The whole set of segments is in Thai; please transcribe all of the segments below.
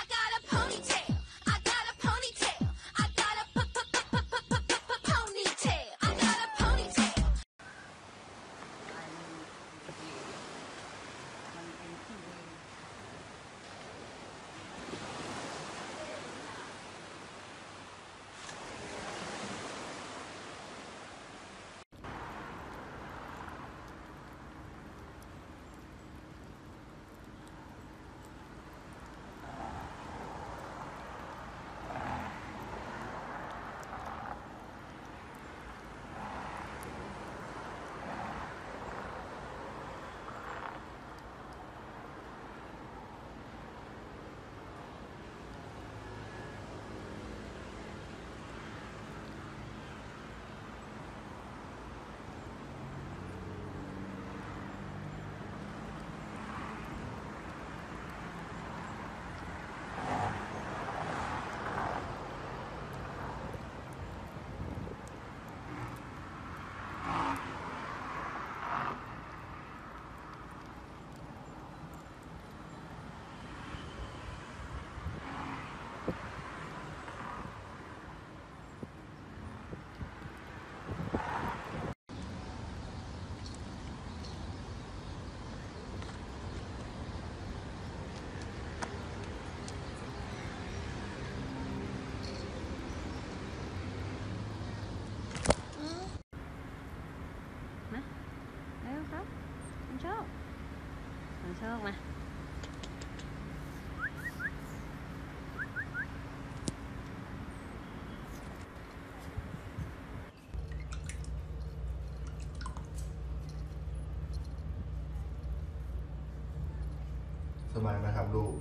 I got a ponytail. ชอบมาสบายไหมครับลูก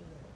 ดีๆเลย